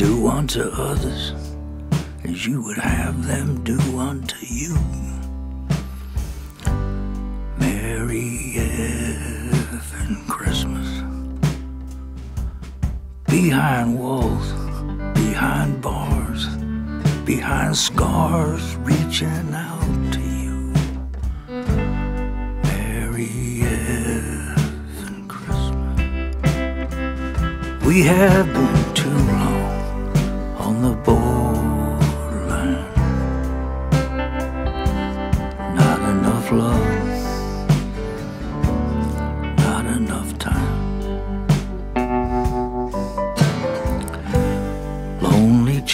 unto others as you would have them do unto you. Merry effing Christmas. Behind walls, behind bars, behind scars reaching out to you. Merry effing Christmas. We have been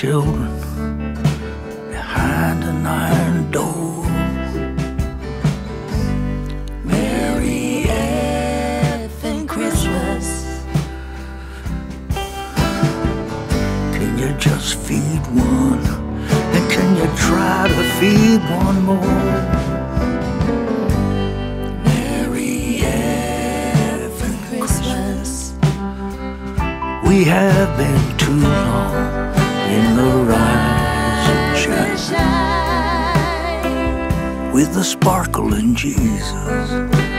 children behind an iron door. Merry effing Christmas. Can you just feed one? And can you try to feed one more? We have been too long in the rising shine with the sparkling Jesus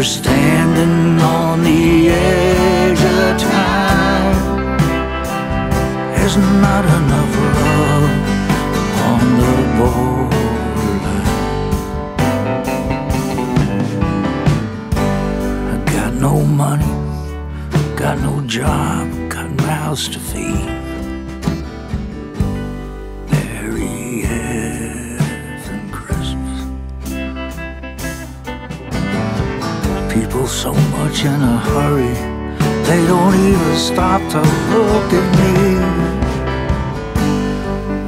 we're standing on the edge of time. There's not enough love on the borderline. I got no money, got no job, got mouths to feed. People so much in a hurry, they don't even stop to look at me.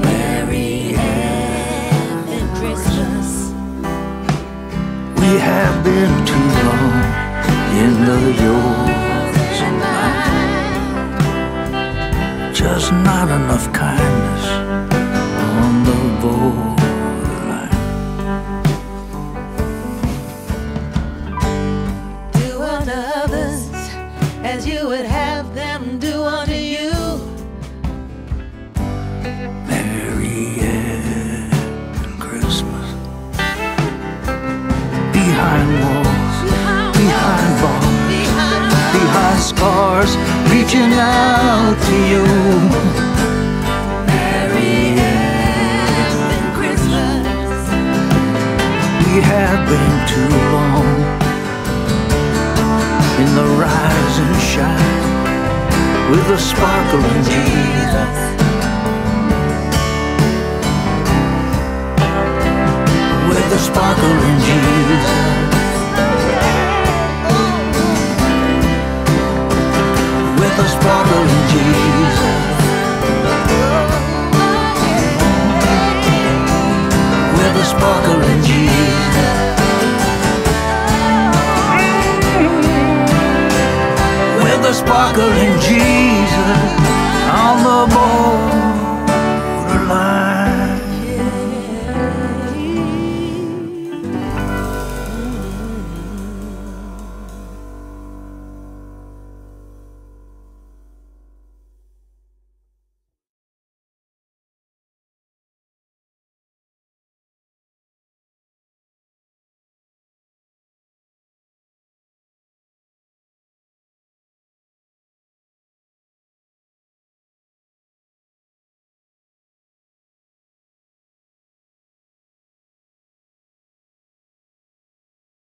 Merry Effing Christmas. We have been too long in the yours and mine. Just not enough kindness reaching out to you. Merry Christmas. We have been too long in the rise and shine with the sparkling Jesus. With the sparkling Jesus. With the sparkling Jesus. With the sparkling Jesus. With Jesus on the